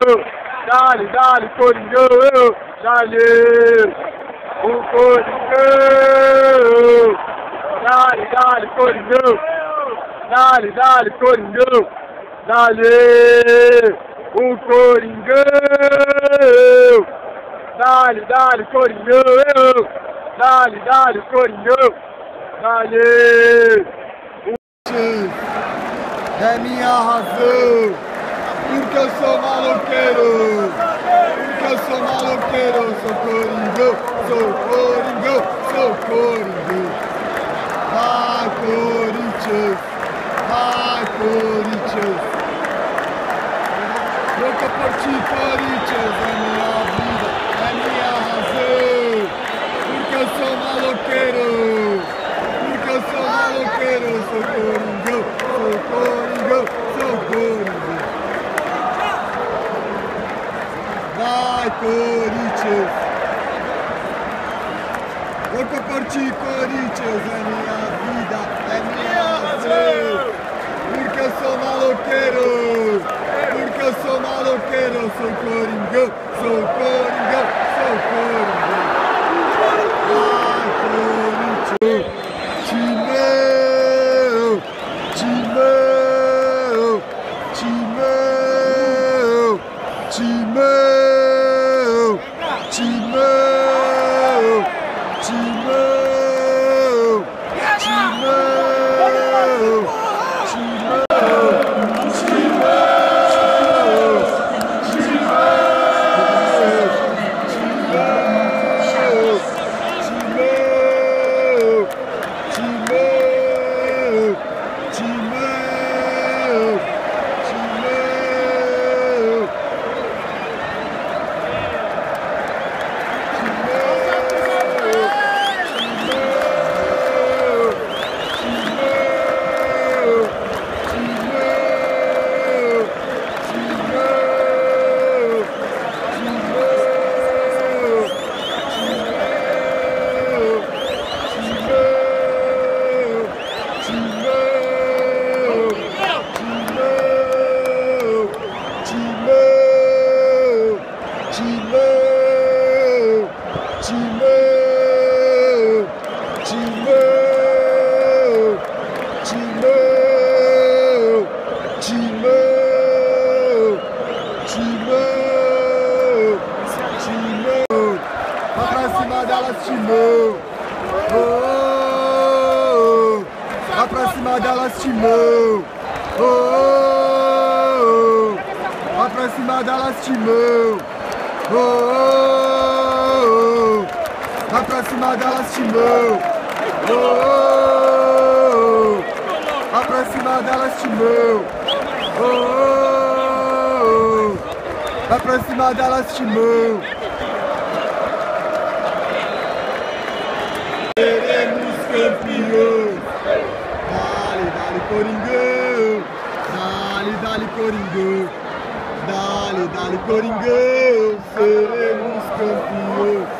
Dale, dale, Coringão, dale, o Coringão, dale, dale, Coringão, dale, dale, Coringão, dale, o Coringão, dale, dale, Coringão, dale, dale, Coringão, dale. É minha razão, porque eu sou maloqueiro, porque eu sou maloqueiro, sou coringão, sou coringão, sou coringão. Vai Corinthians, vai Corinthians. Louca por ti, Corinthians, é minha vida, é minha razão, porque eu sou maloqueiro, Corinthians! Louco por ti, Corinthians, é minha vida, é minha. Timão, Timão, Timão, Timão, Timão, Timão, Timão, vai pra cima delas, Timão, oh, pra cima delas, Timão, oh, pra cima delas, Timão. Oh, oh, oh. oh. Aproximada lastimão. Oh, oh, oh. oh. Aproximada lastimão. Oh, oh, oh. oh. Aproximada lastimão. Seremos campeões. Dale, dale, Coringão. Dale, dale, Coringão. Dale, dale, Coringão, seremos campeões.